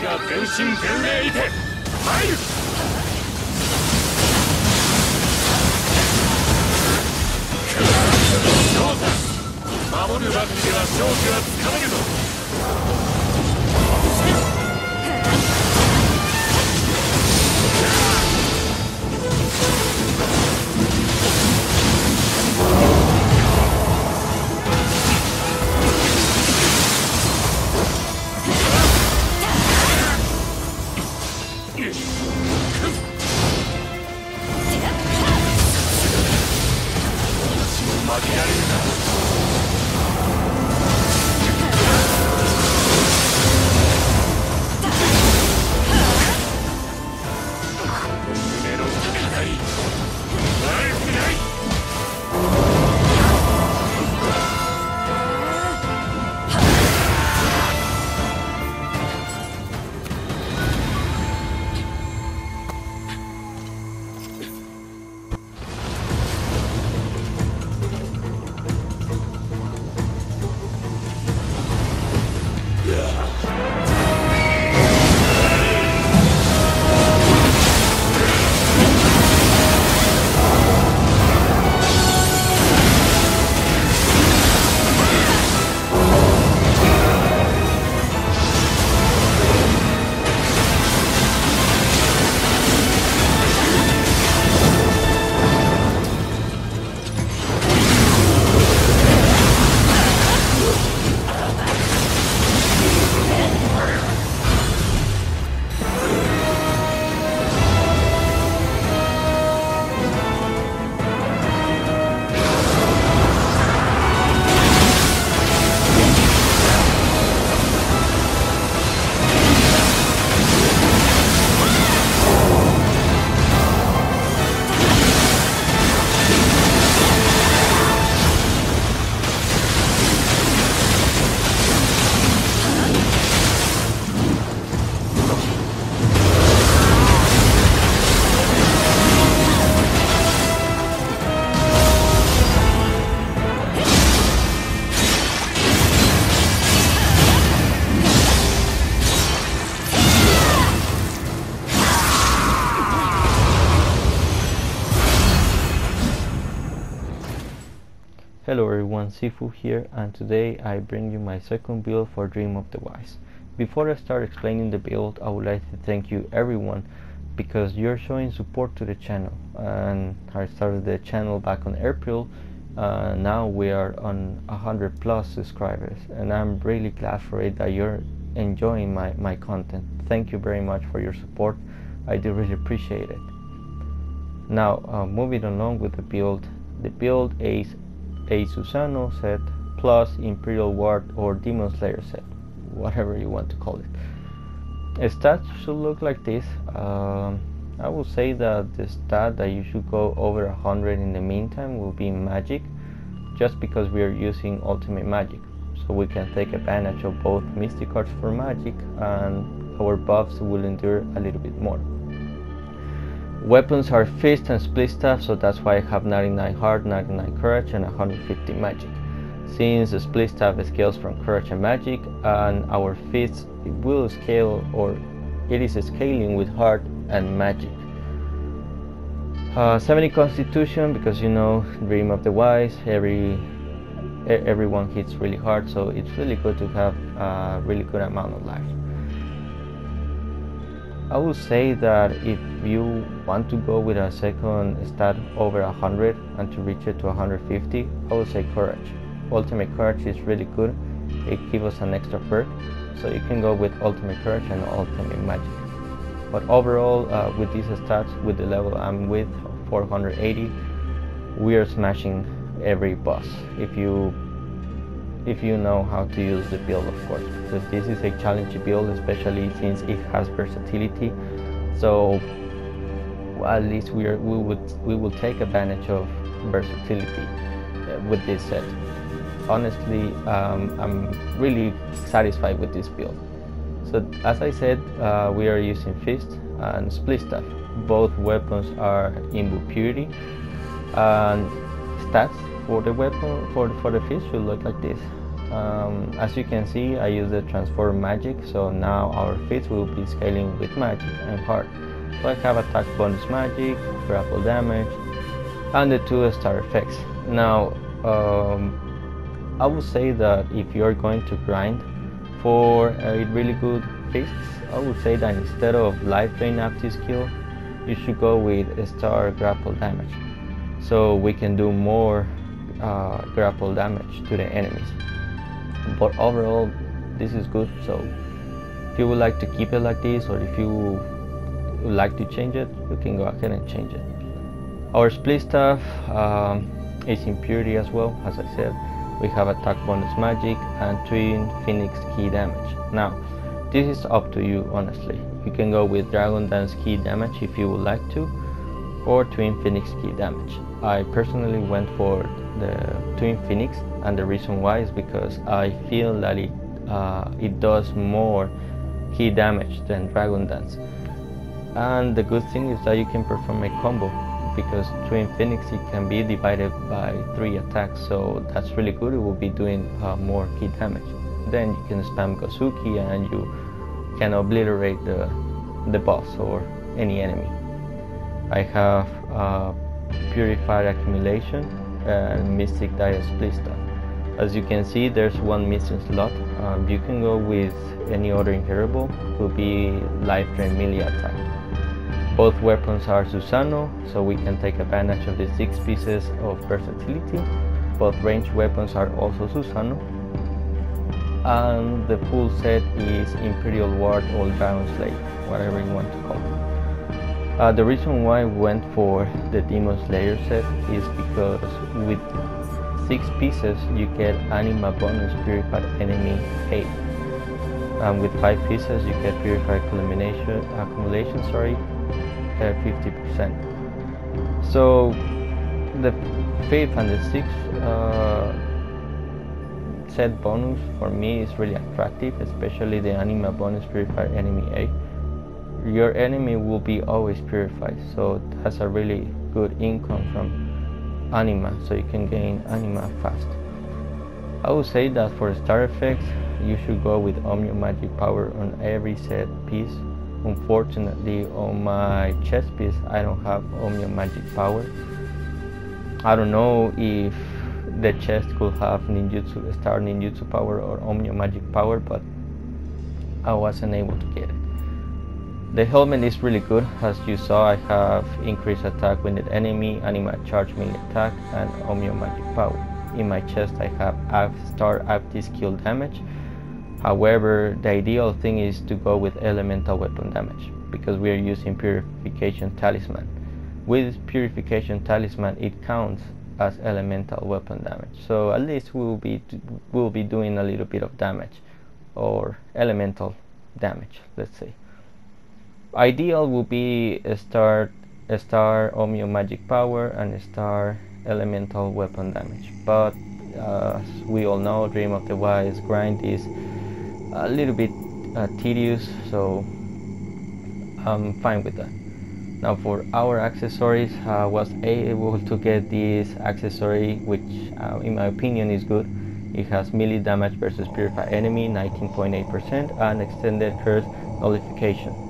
神伝令にて入る。守るばかりでは勝機はつかめるぞ。Everyone, Cifu here and today I bring you my second build for Dream of the Wise. Before I start explaining the build, I would like to thank you everyone because you're showing support to the channel and I started the channel back on April uh, now we are on 100 plus subscribers and I'm really glad for it that you're enjoying my, my content. Thank you very much for your support, I do really appreciate it. Now uh, moving along with the build, the build is a Susano set plus Imperial Ward or Demon Slayer set, whatever you want to call it. Stats should look like this. Um, I will say that the stat that you should go over 100 in the meantime will be magic, just because we are using ultimate magic. So we can take advantage of both mystic cards for magic and our buffs will endure a little bit more. Weapons are fist and split staff, so that's why I have 99 heart, 99 courage, and 150 magic. Since the split staff scales from courage and magic, and our fist will scale or it is scaling with heart and magic. Uh, 70 constitution because you know dream of the wise every everyone hits really hard so it's really good to have a really good amount of life I would say that if you want to go with a second stat over 100 and to reach it to 150, I would say courage. Ultimate courage is really good. It gives us an extra perk, so you can go with ultimate courage and ultimate magic. But overall, uh, with these stats, with the level I'm with, 480, we are smashing every boss. If you if you know how to use the build of course. Because this is a challenging build especially since it has versatility. So at least we are we would we will take advantage of versatility uh, with this set. Honestly um, I'm really satisfied with this build. So as I said uh, we are using fist and split staff. Both weapons are in purity. And stats for the weapon for for the fist should look like this Um, as you can see, I use the transform magic, so now our feats will be scaling with magic and heart. So I have attack bonus magic, grapple damage, and the two star effects. Now, um, I would say that if you're going to grind for a really good fists I would say that instead of life drain apti skill, you should go with star grapple damage. So we can do more uh, grapple damage to the enemies. But overall, this is good. So if you would like to keep it like this, or if you would like to change it, you can go ahead and change it. Our split staff um, is impurity as well, as I said. We have attack bonus magic and twin phoenix Ki damage. Now, this is up to you honestly. You can go with dragon dance Ki damage if you would like to, or twin phoenix Ki damage. I personally went for the twin phoenix, and the reason why is because I feel that it uh, it does more Ki damage than dragon dance. And the good thing is that you can perform a combo because Twin Phoenix it can be divided by three attacks so that's really good. It will be doing uh, more Ki damage. Then you can spam Gozuki and you can obliterate the the boss or any enemy. I have uh, Purified Accumulation and Mystic Dia Split as you can see there's one missing slot um, you can go with any other inheritable could be life drain melee attack both weapons are Susano, so we can take advantage of the 6 pieces of versatility. Both ranged weapons are also Susano. And the full set is Imperial Ward or Dragon Slave, whatever you want to call it. Uh, the reason why I went for the Demon Slayer set is because with 6 pieces you get Anima bonus Purified Enemy 8. And with 5 pieces you get Purified Accumulation, accumulation sorry, 50%. So the fifth and the sixth uh, set bonus for me is really attractive, especially the anima bonus purified enemy A. Your enemy will be always purified, so it has a really good income from anima, so you can gain anima fast. I would say that for star effects, you should go with Onmyo Magic Power on every set piece Unfortunately, on my chest piece, I don't have Onmyo Magic Power. I don't know if the chest could have ninjutsu, star ninjutsu power or Onmyo Magic Power, but I wasn't able to get it. The helmet is really good. As you saw, I have increased attack with the enemy, anima charge melee attack, and Onmyo Magic Power. In my chest, I have star apti skill damage However, the ideal thing is to go with elemental weapon damage because we are using purification talisman. With purification talisman, it counts as elemental weapon damage. So at least we will be we will be doing a little bit of damage or elemental damage, let's say. Ideal will be a star a star Onmyo magic power and a star elemental weapon damage. But uh, as we all know, Dream of the Wise grind is a little bit uh, tedious so I'm fine with that. Now for our accessories I was able to get this accessory which uh, in my opinion is good. It has melee damage versus purified enemy 19.8% and extended curse nullification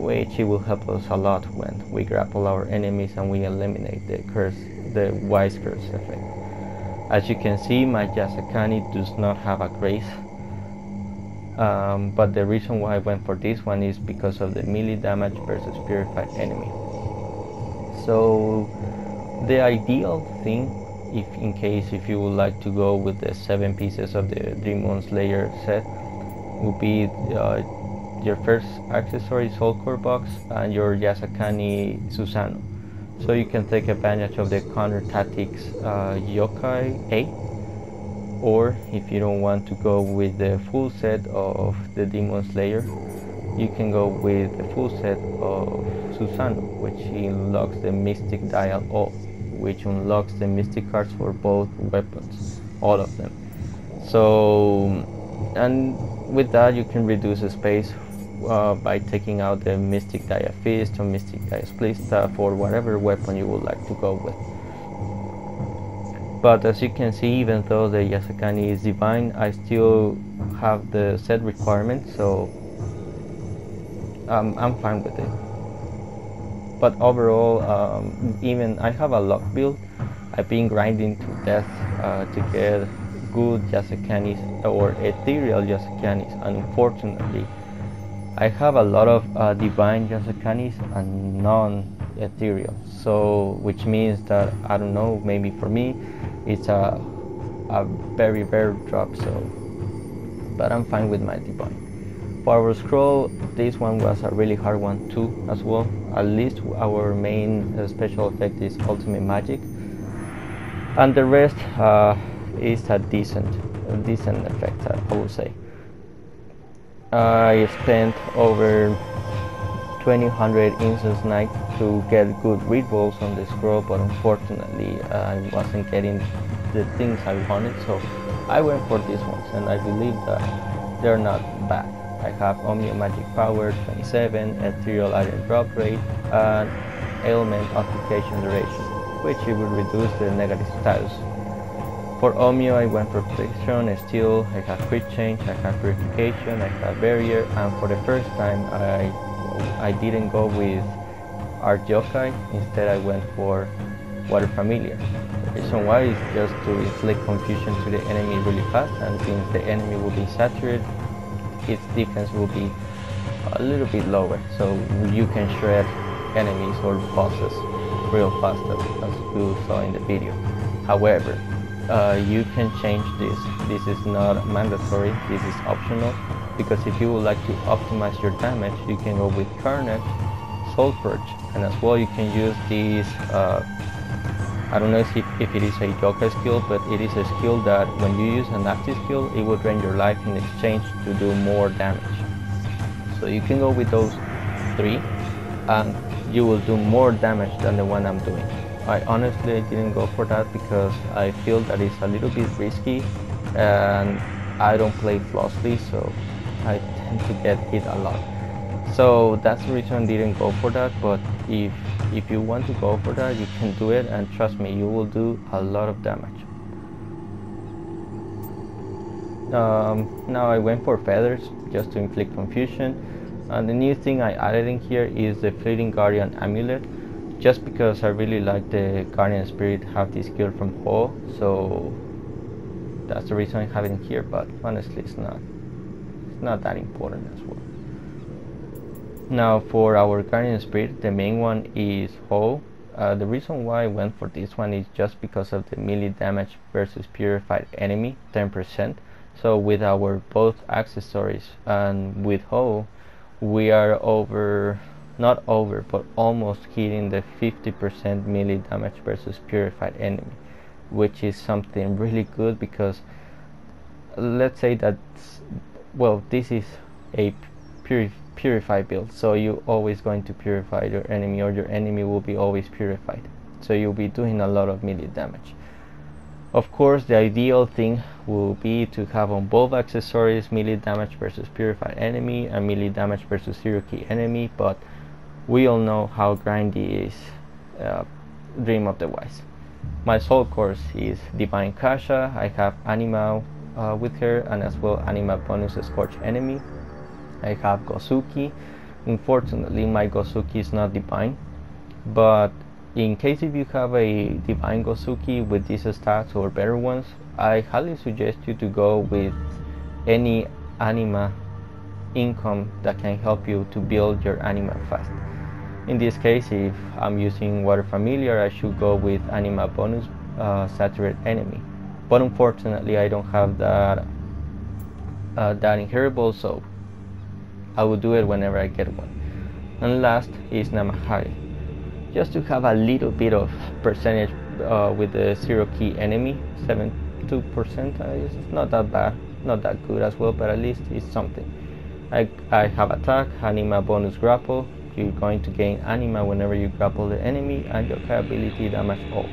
which it will help us a lot when we grapple our enemies and we eliminate the curse the wise curse effect as you can see my Yasakani does not have a grace um, but the reason why I went for this one is because of the melee damage versus purified enemy. So the ideal thing, if in case if you would like to go with the seven pieces of the Demon Slayer set, would be uh, your first accessory Soul Core box and your Yasakani Susano. So you can take advantage of the counter tactics uh, Yokai A or if you don't want to go with the full set of the Demon Slayer you can go with the full set of Susano which unlocks the Mystic Dial O which unlocks the Mystic cards for both weapons all of them so and with that you can reduce the space uh, by taking out the Mystic Dia Fist or Mystic Dia Split Staff or whatever weapon you would like to go with. But as you can see even though the Yasakani is divine I still have the set requirement so um, I'm fine with it. But overall um, even I have a lock build. I've been grinding to death uh, to get good Yasakanis or ethereal Yasakanis and unfortunately I have a lot of uh, divine Yasakanis and non-ethereal so which means that I don't know maybe for me it's a, a very rare drop so but I'm fine with my divine Power Scroll, this one was a really hard one too as well. At least our main uh, special effect is Ultimate Magic. And the rest uh, is a decent, a decent effect I would say. I spent over 2000 instance night to get good read rolls on the scroll but unfortunately I wasn't getting the things I wanted so I went for these ones and I believe that they're not bad. I have Onmyo Magic Power 27, Ethereal Iron Drop Rate, and Ailment Application Duration, which it will reduce the negative status. For Onmyo, I went for Protection, Steel, I have quick Change, I have Purification, I have Barrier, and for the first time I, I didn't go with Art Yokai, instead I went for Water Familiar. The reason why is just to inflict confusion to the enemy really fast, and since the enemy will be saturated, its defense will be a little bit lower. So you can shred enemies or bosses real fast as you saw in the video. However uh, you can change this this is not mandatory this is optional because if you would like to optimize your damage you can go with Carnage Soul Purge and as well you can use these uh, I don't know if, if it is a yokai skill, but it is a skill that when you use an active skill, it will drain your life in exchange to do more damage. So you can go with those three, and you will do more damage than the one I'm doing. I honestly didn't go for that because I feel that it's a little bit risky, and I don't play flawlessly, so I tend to get hit a lot. So that's the reason I didn't go for that, but if if you want to go for that you can do it and trust me you will do a lot of damage um, now I went for feathers just to inflict confusion and the new thing I added in here is the fleeting guardian amulet just because I really like the guardian spirit have this skill from Ho so that's the reason I have it here but honestly it's not it's not that important as well now for our Guardian Spirit, the main one is Ho. Uh, the reason why I went for this one is just because of the melee damage versus purified enemy, 10%. So with our both accessories and with Ho, we are over, not over, but almost hitting the 50% melee damage versus purified enemy, which is something really good because let's say that, well, this is a purified purify build so you're always going to purify your enemy or your enemy will be always purified. So you'll be doing a lot of melee damage. Of course the ideal thing will be to have on both accessories melee damage versus purified enemy and melee damage versus zero Ki enemy but we all know how grindy is uh, Dream of the Wise my soul cores is Divine Kasha I have Anima uh, with her and as well Anima bonus Scorch enemy I have Gozuki. Unfortunately, my Gozuki is not divine, but in case if you have a divine Gozuki with these stats or better ones, I highly suggest you to go with any anima income that can help you to build your anima fast. In this case, if I'm using Water Familiar, I should go with anima bonus uh, saturate enemy. But unfortunately, I don't have that uh, that inheritable, so I will do it whenever I get one. And last is Namahage. Just to have a little bit of percentage uh, with the zero Ki enemy, 72%, uh, it's not that bad, not that good as well, but at least it's something. I, I have attack, anima bonus grapple, you're going to gain anima whenever you grapple the enemy, and your ability damage all.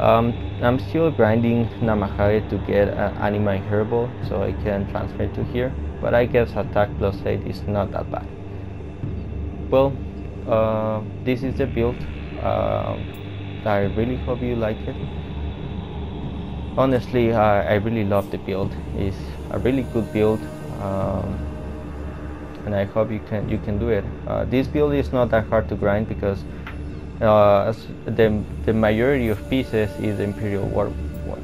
Um, I'm still grinding Namahage to get uh, anima herbal so I can transfer to here but I guess attack plus 8 is not that bad. Well, uh, this is the build. Uh, I really hope you like it. honestly I, I really love the build it's a really good build um, and I hope you can you can do it. Uh, this build is not that hard to grind because uh, the, the majority of pieces is Imperial War one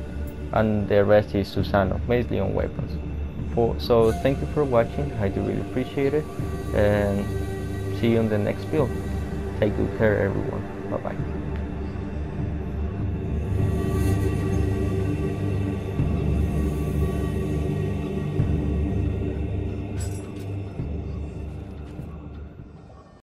and the rest is Susano mainly on weapons. For, so thank you for watching. I do really appreciate it. And see you on the next build. Take good care everyone. Bye bye